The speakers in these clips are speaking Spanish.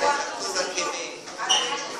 जाएगा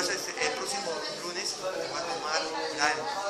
por eso el próximo lunes va a tomar un.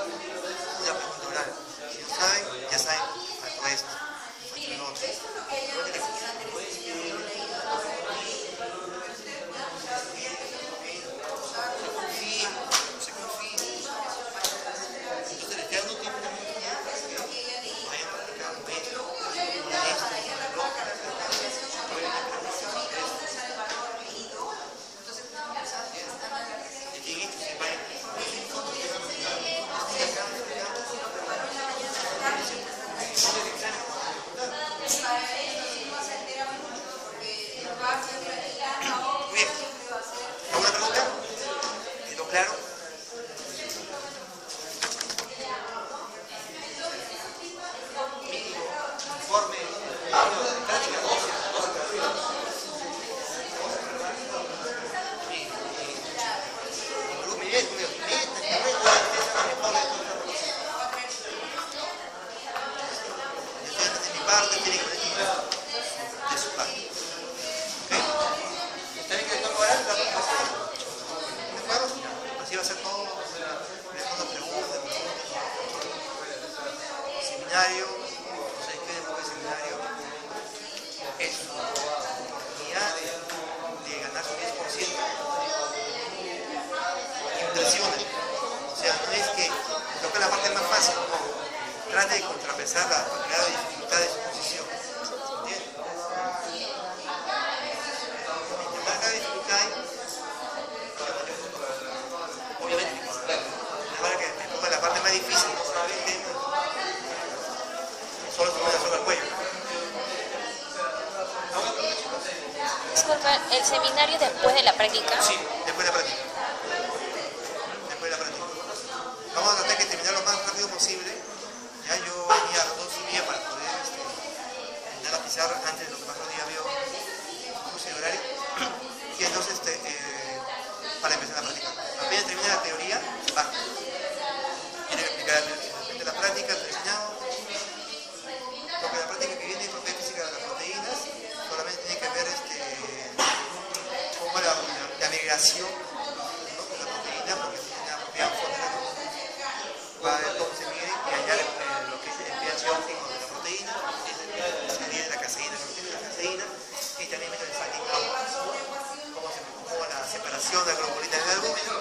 que tiene que ver de su parte. ¿Okay? Está que le toque orar, ¿De acuerdo? Así va a ser todo. Respondo preguntas, seminario, no sé qué, después del seminario. Eso. La de, ganar su 10%. Impresiona. O sea, no es que toca la parte más fácil. Trate de contrapesar las, las dificultades disculpa, el seminario después de la práctica. Sí, después de la práctica. calcio, ¿no? con la proteína, porque tiene una propiedad fosfolípica. Va a entonces mide y allá lo que es el pH óptimo de la proteína, se mide la caseína, lo que la caseína, y también mide el fatty cómo se preocupa la separación de la globulina de la albúmina.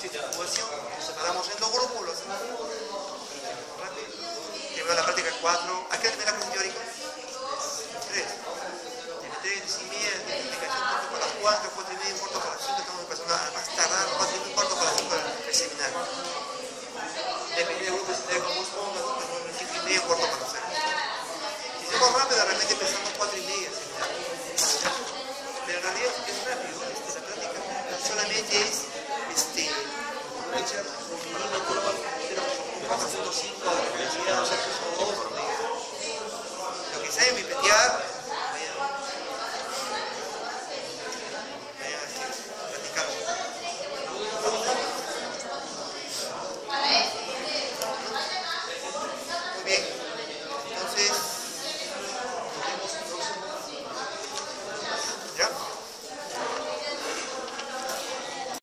Si situación, nos separamos en dos grupos, lo hacemos la práctica 4, aquí hay. corto para rápido, realmente empezamos cuatro y media, Pero en realidad es rápido, la práctica solamente es este, aprovechar un mínimo, 4.5 de velocidad, 2, Lo que sabe mi